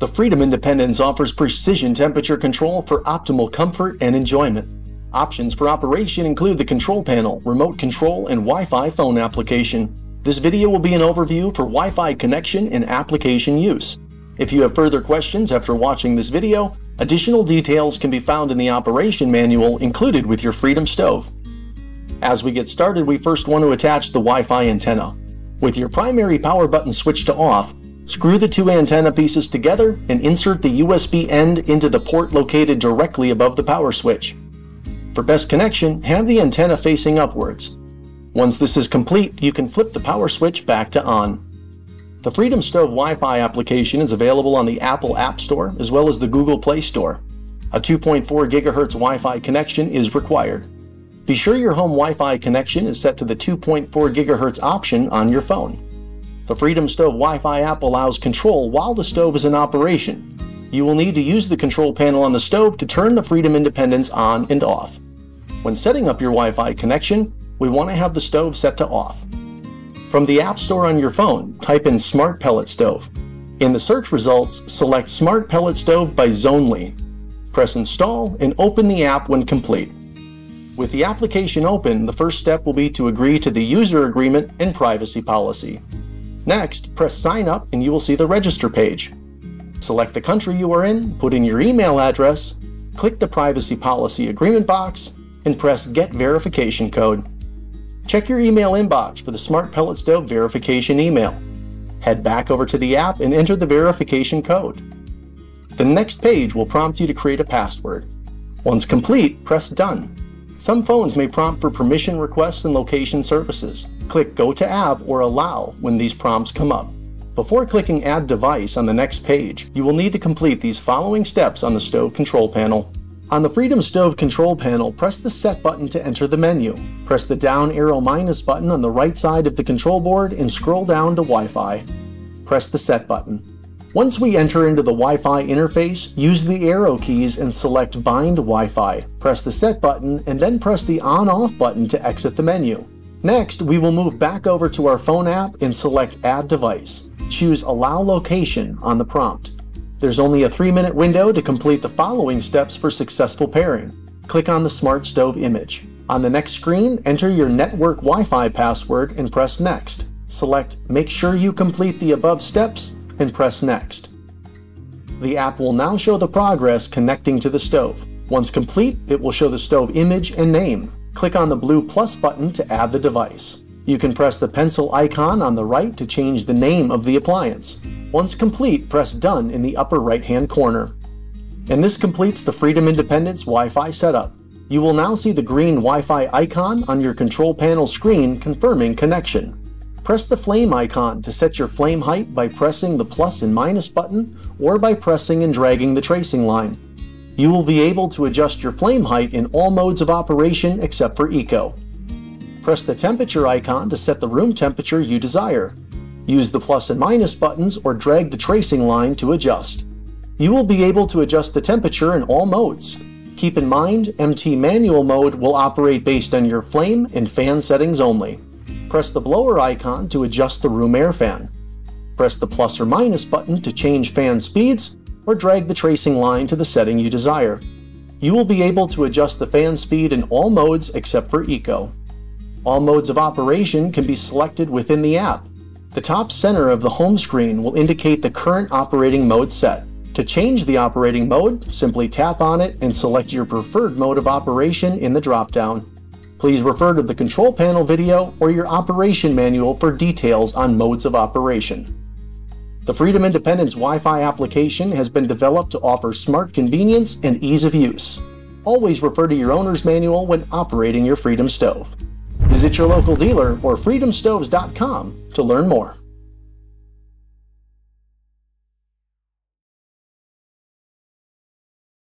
The Freedom Independence offers precision temperature control for optimal comfort and enjoyment. Options for operation include the control panel, remote control, and Wi-Fi phone application. This video will be an overview for Wi-Fi connection and application use. If you have further questions after watching this video, additional details can be found in the operation manual included with your Freedom Stove. As we get started, we first want to attach the Wi-Fi antenna. With your primary power button switched to off, Screw the two antenna pieces together and insert the USB end into the port located directly above the power switch. For best connection, have the antenna facing upwards. Once this is complete, you can flip the power switch back to on. The Freedom Stove Wi-Fi application is available on the Apple App Store as well as the Google Play Store. A 2.4 GHz Wi-Fi connection is required. Be sure your home Wi-Fi connection is set to the 2.4 GHz option on your phone. The Freedom Stove Wi-Fi app allows control while the stove is in operation. You will need to use the control panel on the stove to turn the Freedom Independence on and off. When setting up your Wi-Fi connection, we want to have the stove set to off. From the App Store on your phone, type in Smart Pellet Stove. In the search results, select Smart Pellet Stove by Zonely. Press Install and open the app when complete. With the application open, the first step will be to agree to the user agreement and privacy policy. Next, press Sign Up and you will see the Register page. Select the country you are in, put in your email address, click the Privacy Policy Agreement box, and press Get Verification Code. Check your email inbox for the Smart Pellet Stove verification email. Head back over to the app and enter the verification code. The next page will prompt you to create a password. Once complete, press Done. Some phones may prompt for permission requests and location services. Click Go to App or Allow when these prompts come up. Before clicking Add Device on the next page, you will need to complete these following steps on the stove control panel. On the Freedom Stove control panel, press the Set button to enter the menu. Press the down arrow minus button on the right side of the control board and scroll down to Wi-Fi. Press the Set button. Once we enter into the Wi-Fi interface, use the arrow keys and select Bind Wi-Fi. Press the Set button and then press the On-Off button to exit the menu. Next, we will move back over to our phone app and select Add Device. Choose Allow Location on the prompt. There's only a 3-minute window to complete the following steps for successful pairing. Click on the Smart Stove image. On the next screen, enter your network Wi-Fi password and press Next. Select Make sure you complete the above steps and press Next. The app will now show the progress connecting to the stove. Once complete, it will show the stove image and name. Click on the blue plus button to add the device. You can press the pencil icon on the right to change the name of the appliance. Once complete, press Done in the upper right-hand corner. And this completes the Freedom Independence Wi-Fi setup. You will now see the green Wi-Fi icon on your control panel screen confirming connection. Press the flame icon to set your flame height by pressing the plus and minus button or by pressing and dragging the tracing line. You will be able to adjust your flame height in all modes of operation except for Eco. Press the temperature icon to set the room temperature you desire. Use the plus and minus buttons or drag the tracing line to adjust. You will be able to adjust the temperature in all modes. Keep in mind, MT manual mode will operate based on your flame and fan settings only. Press the blower icon to adjust the room air fan. Press the plus or minus button to change fan speeds, or drag the tracing line to the setting you desire. You will be able to adjust the fan speed in all modes except for Eco. All modes of operation can be selected within the app. The top center of the home screen will indicate the current operating mode set. To change the operating mode, simply tap on it and select your preferred mode of operation in the dropdown. Please refer to the control panel video or your operation manual for details on modes of operation. The Freedom Independence Wi-Fi application has been developed to offer smart convenience and ease of use. Always refer to your owner's manual when operating your Freedom Stove. Visit your local dealer or freedomstoves.com to learn more.